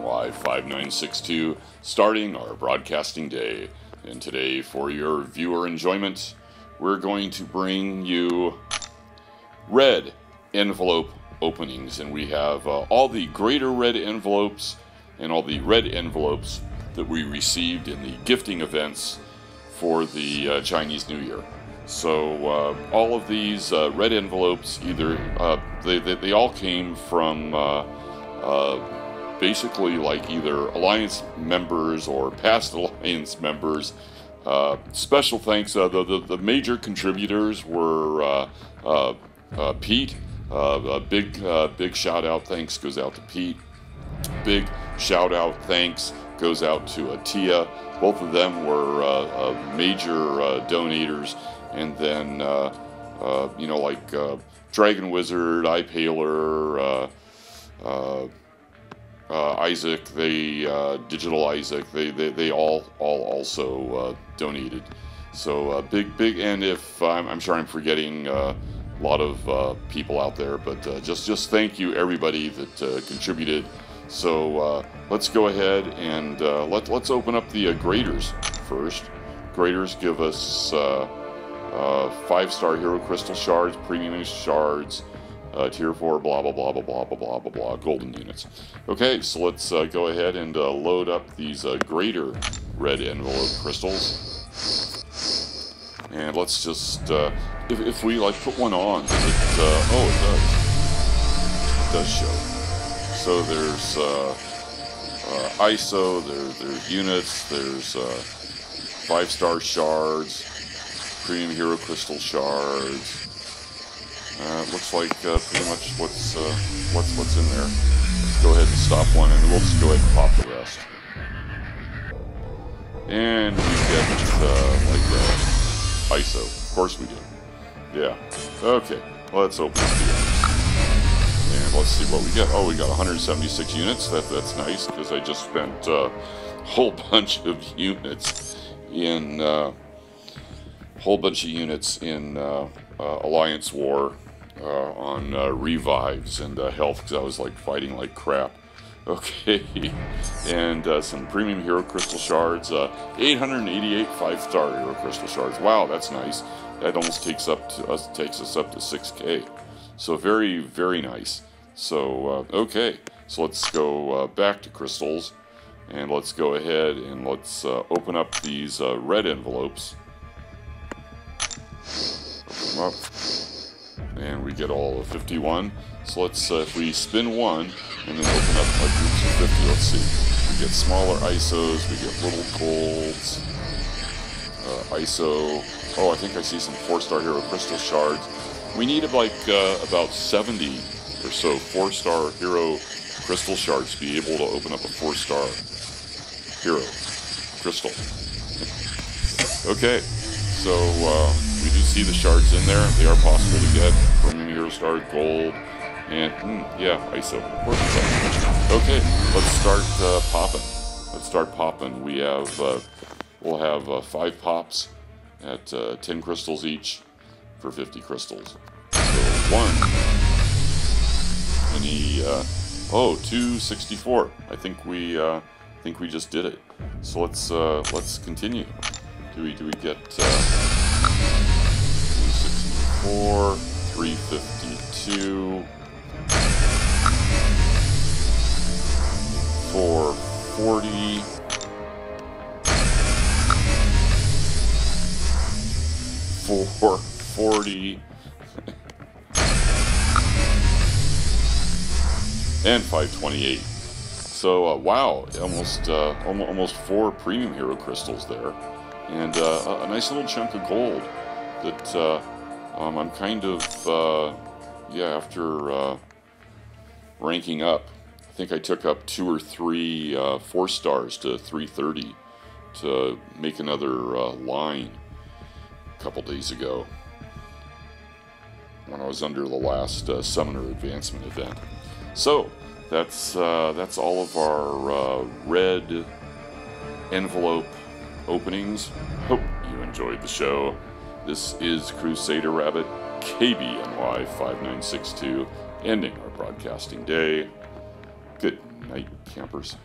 KBNY 5962, starting our broadcasting day. And today, for your viewer enjoyment, we're going to bring you red envelope openings. And we have uh, all the greater red envelopes and all the red envelopes that we received in the gifting events for the uh, Chinese New Year. So uh, all of these uh, red envelopes, either uh, they, they, they, all came from uh, uh, basically like either alliance members or past alliance members. Uh, special thanks. Uh, the, the, the major contributors were uh, uh, Pete. a big big shout out thanks goes out to Pete. Big shout out thanks goes out to Atia. Both of them were major donators and then uh, uh, you know like uh, Dragon Wizard, iPaler, Isaac, they Digital Isaac, they, they, they all all also donated. So big big, and if I'm, I'm sure I'm forgetting a lot of uh, people out there, but uh, just just thank you everybody that uh, contributed. So let's go ahead and let let's open up the graders first. Graders give us uh, five star hero crystal shards, premium shards, uh, tier 4, blah, blah, blah, blah, blah, blah, blah, blah, blah, golden units. Okay, so let's uh, go ahead and uh, load up these uh, greater red envelope crystals. And let's just, uh, if, if we like put one on, it, oh, it does. It does show. So there's ISO, there, there's units, there's five star shards, Premium Hero Crystal Shards. Uh, looks like uh, pretty much what's uh, what's what's in there. Let's go ahead and stop one, and we'll just go ahead and pop the rest. And we get uh, like uh, ISO. Of course we do. Yeah. Okay. Let's open the. And let's see what we get. Oh, we got 176 units. That that's nice because I just spent uh, a whole bunch of units in whole bunch of units in Alliance War uh, on uh, revives and uh, health because I was like fighting like crap. Okay, and uh, some premium hero crystal shards, 888 five-star hero crystal shards. Wow, that's nice. That almost takes up to us takes us up to 6k. So very very nice. So okay, so let's go back to crystals, and let's go ahead and let's open up these red envelopes them up. And we get all of 51. So let's, uh, if we spin one and then open up like groups of 50, let's see. We get smaller ISOs, we get little golds, uh, ISO. Oh, I think I see some four-star hero crystal shards. We need like uh, about 70 or so four-star hero crystal shards to be able to open up a four-star hero crystal. okay, so uh, we do see the shards in there. They are possible to get from Hero Star Gold. And, mm, yeah, ISO. Okay, let's start uh, popping. Let's start popping. We have, uh, we'll have uh, five pops at uh, 10 crystals each for 50 crystals. So one, any, uh, oh, 264. I think we, uh, think we just did it. So let's, let's continue. Do we, do we get, uh, 4, 352, 440, 440, and 528. So uh, wow, almost uh, almost four premium hero crystals there, and uh, a nice little chunk of gold that uh, um, I'm kind of, uh, yeah, after uh, ranking up, I think I took up two or three uh, four stars to 330 to make another uh, line a couple days ago when I was under the last Summoner Advancement event. So, that's, that's all of our red envelope openings. Hope you enjoyed the show. This is Crusader Rabbit, KBNY 5962, ending our broadcasting day. Good night campers.